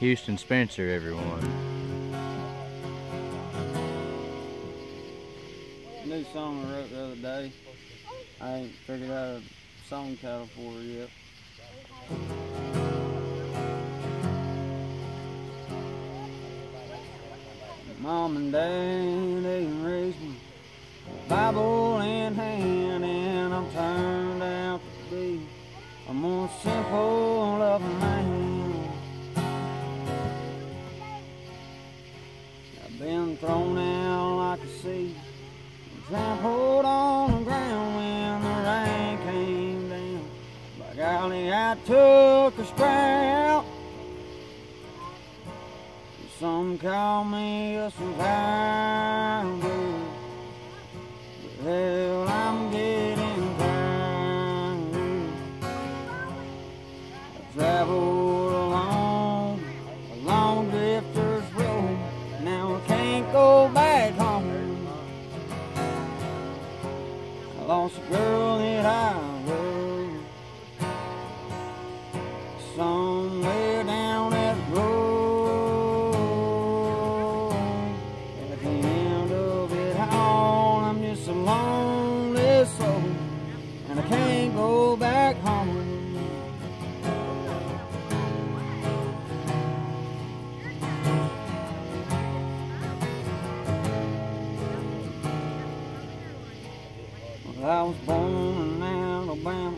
Houston Spencer, everyone. New song I wrote the other day. I ain't figured out a song title for it yet. Mom and Dad, they raised me, Bible in hand. Been thrown out like a seed, trampled on the ground when the rain came down. By golly, I took a sprout. Some call me a survivor. Girl that I loved I was born in Alabama,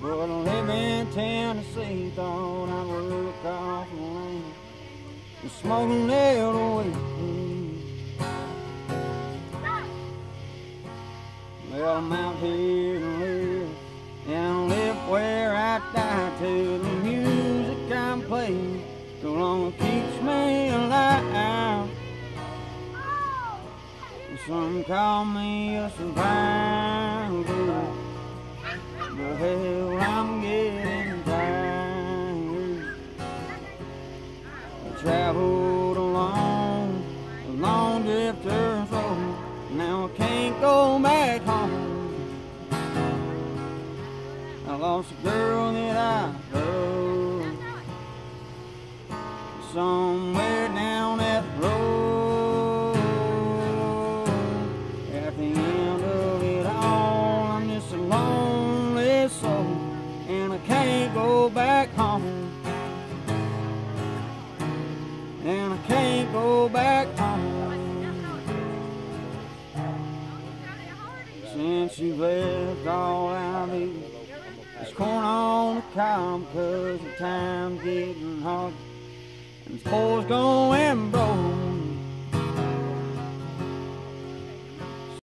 but I live in Tennessee. Thought I would look off the land and smoke a little. Well, I'm out here to live and live where I die to Some call me a survivor. But hell, I'm getting tired. I traveled along a long drifter's road. Now I can't go back home. I lost a girl that I loved somewhere down back home. And I can't go back home. Since you left all I do is corn on the cob, cause the time's getting hard. And the poor's going broke.